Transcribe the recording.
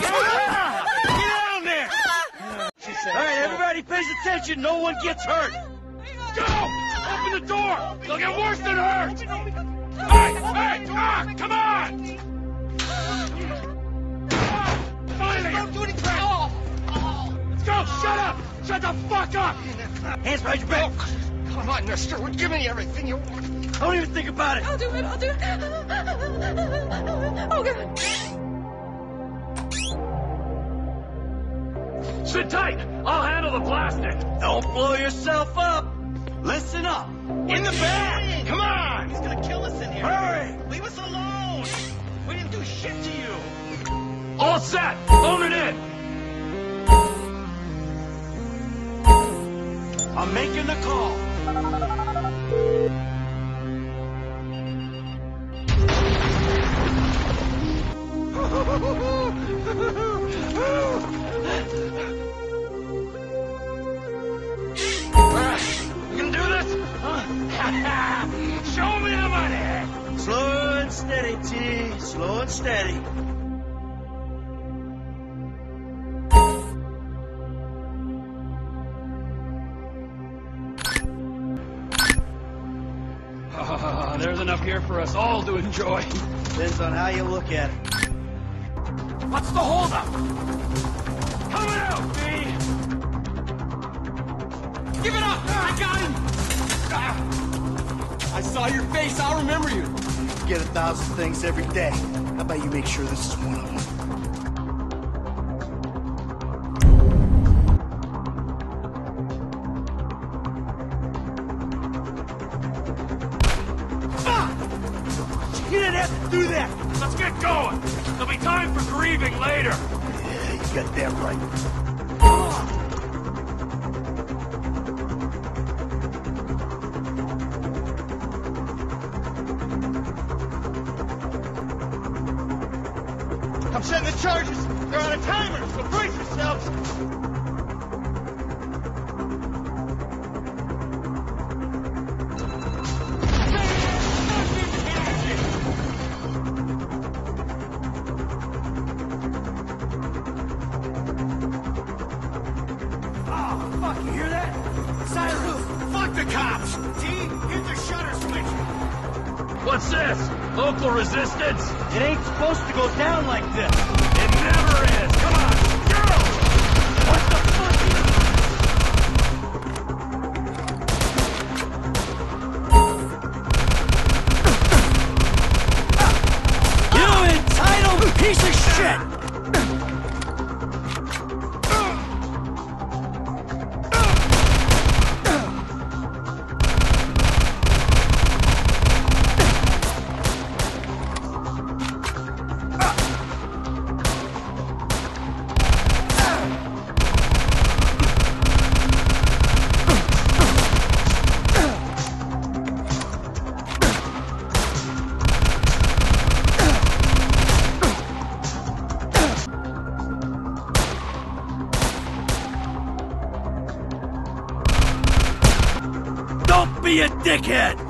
Get down there! All right, everybody pays attention. No one gets hurt. Go! Open the door! They'll get worse than hurt! Hey! Hey! Ah! Come on! Finally! Don't do anything! Let's go! Shut up! Shut the fuck up! Hands behind your back! Come on, Mr. We're giving you everything you want. Don't even think about it. I'll do it. I'll do it. Oh, God. Sit tight! I'll handle the plastic! Don't blow yourself up. Listen up. In the back! Come on! He's gonna kill us in here. Hurry. Leave us alone. We didn't do shit to you. All set! Phone it in! I'm making the call. Show me the money! Slow and steady, T. Slow and steady. Ah, there's enough here for us all to enjoy. Depends on how you look at it. What's the holdup? Coming out, B! Give it up. I got him. I saw your face. I'll remember you. You get a thousand things every day. How about you make sure this is one of them? You didn't have to do that. Let's get going! There'll be time for grieving later! Yeah, you got that right. I'm setting the charges. They're on a timer, so brace yourselves. Oh, fuck, you hear that? Siren. Fuck the cops. T, hit the shutter switch. What's this? Local resistance? It ain't supposed to go down like this. It never is! Come on! Go! What the fuck? You entitled piece of shit! Don't be a dickhead!